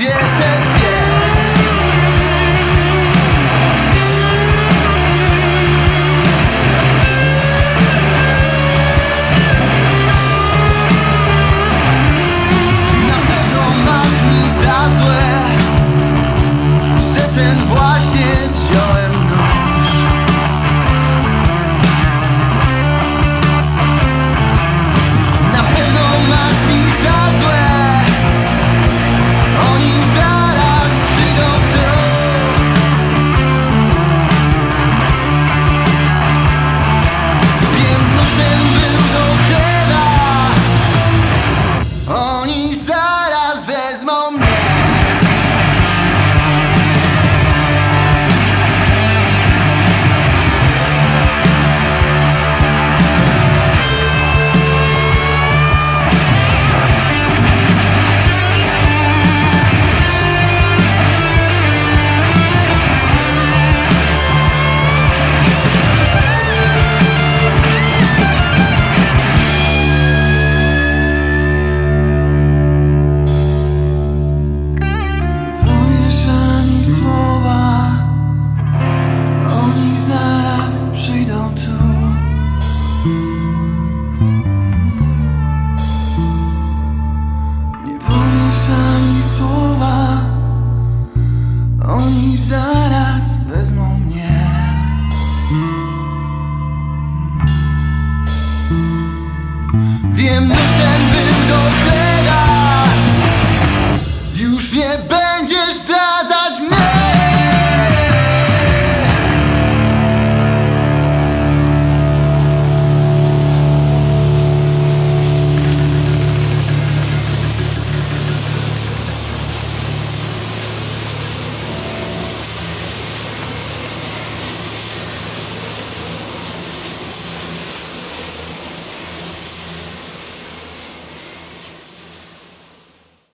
świecę 있어.